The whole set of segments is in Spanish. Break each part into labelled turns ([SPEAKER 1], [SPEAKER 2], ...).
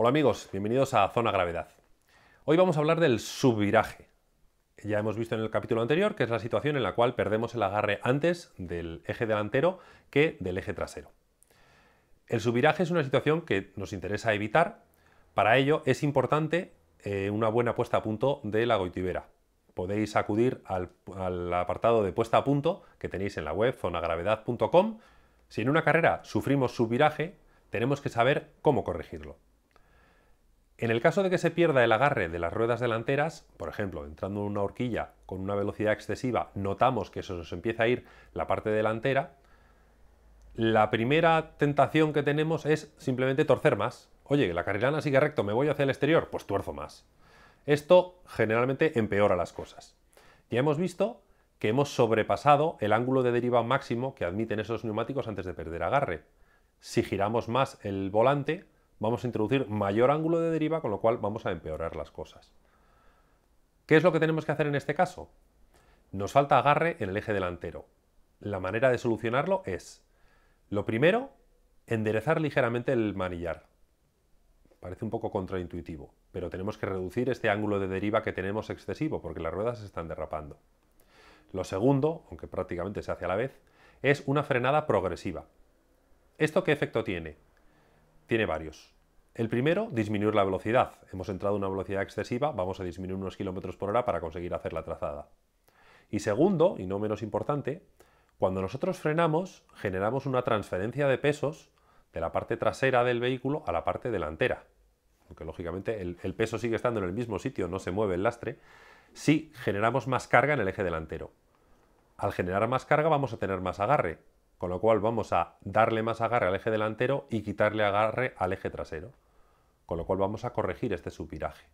[SPEAKER 1] Hola amigos, bienvenidos a Zona Gravedad. Hoy vamos a hablar del subviraje. Ya hemos visto en el capítulo anterior que es la situación en la cual perdemos el agarre antes del eje delantero que del eje trasero. El subviraje es una situación que nos interesa evitar. Para ello es importante eh, una buena puesta a punto de la goitibera. Podéis acudir al, al apartado de puesta a punto que tenéis en la web zonagravedad.com. Si en una carrera sufrimos subviraje, tenemos que saber cómo corregirlo. En el caso de que se pierda el agarre de las ruedas delanteras, por ejemplo, entrando en una horquilla con una velocidad excesiva, notamos que se nos empieza a ir la parte delantera, la primera tentación que tenemos es simplemente torcer más. Oye, la carrilana sigue recto, me voy hacia el exterior, pues tuerzo más. Esto generalmente empeora las cosas. Ya hemos visto que hemos sobrepasado el ángulo de deriva máximo que admiten esos neumáticos antes de perder agarre. Si giramos más el volante, vamos a introducir mayor ángulo de deriva, con lo cual vamos a empeorar las cosas. ¿Qué es lo que tenemos que hacer en este caso? Nos falta agarre en el eje delantero. La manera de solucionarlo es, lo primero, enderezar ligeramente el manillar. Parece un poco contraintuitivo, pero tenemos que reducir este ángulo de deriva que tenemos excesivo, porque las ruedas se están derrapando. Lo segundo, aunque prácticamente se hace a la vez, es una frenada progresiva. ¿Esto qué efecto tiene? Tiene varios. El primero, disminuir la velocidad. Hemos entrado a una velocidad excesiva, vamos a disminuir unos kilómetros por hora para conseguir hacer la trazada. Y segundo, y no menos importante, cuando nosotros frenamos, generamos una transferencia de pesos de la parte trasera del vehículo a la parte delantera. Aunque lógicamente el, el peso sigue estando en el mismo sitio, no se mueve el lastre, si generamos más carga en el eje delantero. Al generar más carga vamos a tener más agarre, con lo cual vamos a darle más agarre al eje delantero y quitarle agarre al eje trasero, con lo cual vamos a corregir este subviraje.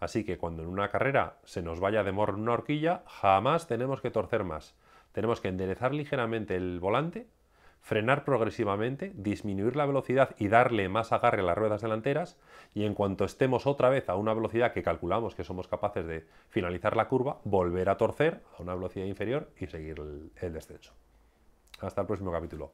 [SPEAKER 1] Así que cuando en una carrera se nos vaya de morro una horquilla, jamás tenemos que torcer más. Tenemos que enderezar ligeramente el volante, frenar progresivamente, disminuir la velocidad y darle más agarre a las ruedas delanteras y en cuanto estemos otra vez a una velocidad que calculamos que somos capaces de finalizar la curva, volver a torcer a una velocidad inferior y seguir el, el descenso. Hasta el próximo capítulo.